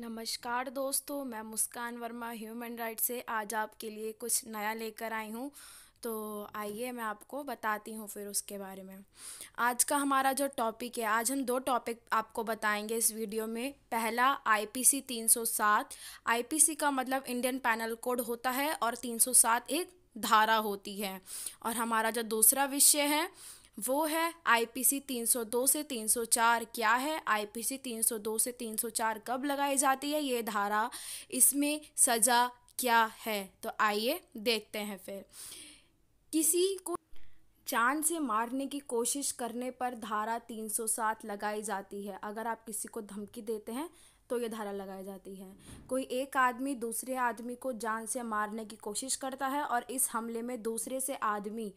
नमस्कार दोस्तों, मैं मुस्कान वर्मा ह्यूमन राइट से आज आपके लिए कुछ नया लेकर आई हूँ। तो आइए मैं आपको बताती हूँ फिर उसके बारे में। आज का हमारा जो टॉपिक है, आज हम दो टॉपिक आपको बताएँगे इस वीडियो में। पहला आईपीसी 307 आईपीसी का मतलब इंडियन पैनल कोड होता है और 307 एक धारा होती है। और हमारा जो दूसरा विषय है वो है आईपीसी 302 से 304 क्या है आईपीसी 302 से 304 कब लगाई जाती है? ये धारा इसमें सज़ा क्या है? तो आइए देखते हैं फिर। किसी को जान से मारने की कोशिश करने पर धारा 307 लगाई जाती है। अगर आप किसी को धमकी देते हैं तो ये धारा लगाई जाती है। कोई एक आदमी दूसरे आदमी को जान से मारने की कोशिश करता है और इस हमले में दूसरे से आदमी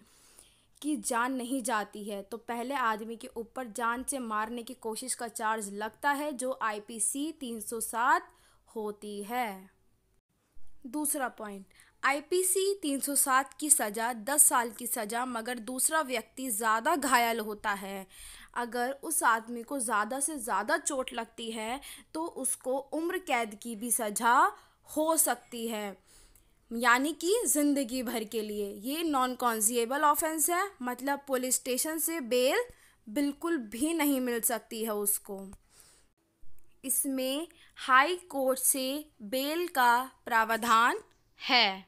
की जान नहीं जाती है। तो पहले आदमी के ऊपर जान से मारने की कोशिश का चार्ज लगता है, जो आईपीसी 307 होती है। दूसरा पॉइंट आईपीसी 307 की सज़ा 10 साल की सज़ा, मगर दूसरा व्यक्ति ज़्यादा घायल होता है। अगर उस आदमी को ज़्यादा से ज़्यादा चोट लगती है तो उसको उम्र कैद की भी सज़ा हो सकती है। यानी कि ज़िंदगी भर के लिए। ये नॉन कॉन्जिएबल ऑफेंस है मतलब पुलिस स्टेशन से बेल बिल्कुल भी नहीं मिल सकती है उसको। इसमें हाई कोर्ट से बेल का प्रावधान है।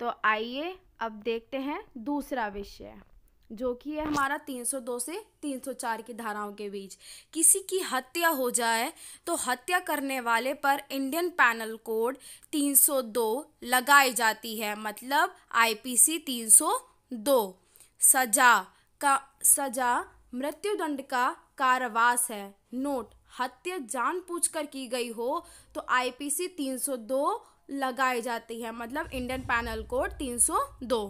तो आइए अब देखते हैं दूसरा विषय। जो कि है हमारा 302 से 304 की धाराओं के बीच। किसी की हत्या हो जाए तो हत्या करने वाले पर इंडियन पैनल कोड 302 लगाई जाती है मतलब आईपीसी 302 सजा का, सजा, मृत्युदंड का कारावास है। नोट, हत्या जानबूझकर की गई हो तो आईपीसी 302 लगाई जाती है मतलब इंडियन पैनल कोड 302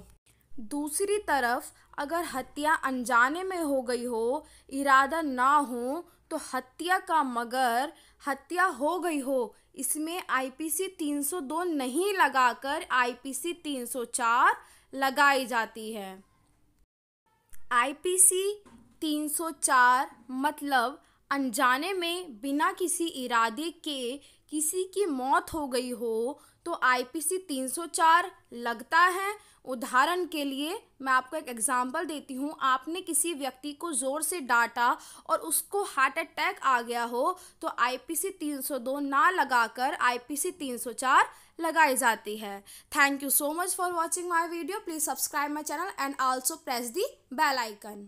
दूसरी तरफ़, अगर हत्या अनजाने में हो गई हो, इरादा ना हो तो हत्या का मगर हत्या हो गई हो। इसमें आईपीसी 302 नहीं लगाकर आईपीसी 304 लगाई जाती है। आईपीसी 304 मतलब अनजाने में बिना किसी इरादे के किसी की मौत हो गई हो तो आईपीसी 304 लगता है। उदाहरण के लिए मैं आपको एक एग्जांपल देती हूँ। आपने किसी व्यक्ति को ज़ोर से डांटा और उसको हार्ट अटैक आ गया हो तो आईपीसी 302 ना लगाकर आईपीसी 304 लगाई जाती है। Thank you so much for watching my video please subscribe my channel and also press the bell icon